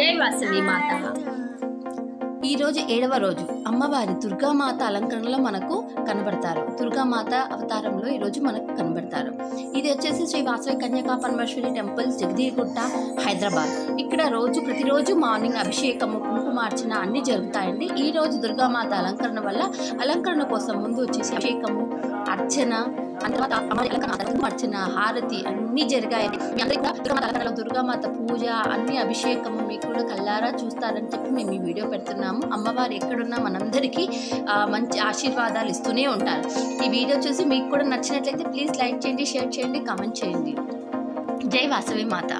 వాసవి మాత. ఈ రోజు ఏడవ రోజు. అమ్మవారి దుర్గామాత అలంకరణలో మనకు కనబడతారు. దుర్గామాత అవతారంలో ఈ రోజు మనకు కనబడతారు. ఇది వచ్చేసి శ్రీ వాసవి కన్యకా పరమేశ్వరి టెంపుల్ జగదీగుట్ట హైదరాబాద్. ఇక్కడ రోజు ప్రతిరోజు మార్నింగ్ అభిషేకము కుంకుమార్చన అన్నీ జరుగుతాయండి. ఈ రోజు దుర్గామాత అలంకరణ వల్ల అలంకరణ కోసం ముందు వచ్చేసి అభిషేకము అర్చన ఆ తర్వాత అమ్మవారి అలంకరణ, తర్వాత అర్చన హారతి అన్నీ జరిగాయి. మీ అందరికీ కూడా దుర్గామాత అలంకరణలో దుర్గామాత పూజ అన్ని అభిషేకము మీకు కూడా కల్లారా చూస్తారని చెప్పి మేము ఈ వీడియో పెడుతున్నాము. అమ్మవారు ఎక్కడున్నా మనందరికీ మంచి ఆశీర్వాదాలు ఇస్తూనే ఉంటారు. ఈ వీడియో చూసి మీకు కూడా నచ్చినట్లయితే ప్లీజ్ లైక్ చేయండి షేర్ చేయండి కామెంట్ చేయండి. జై వాసవి మాత.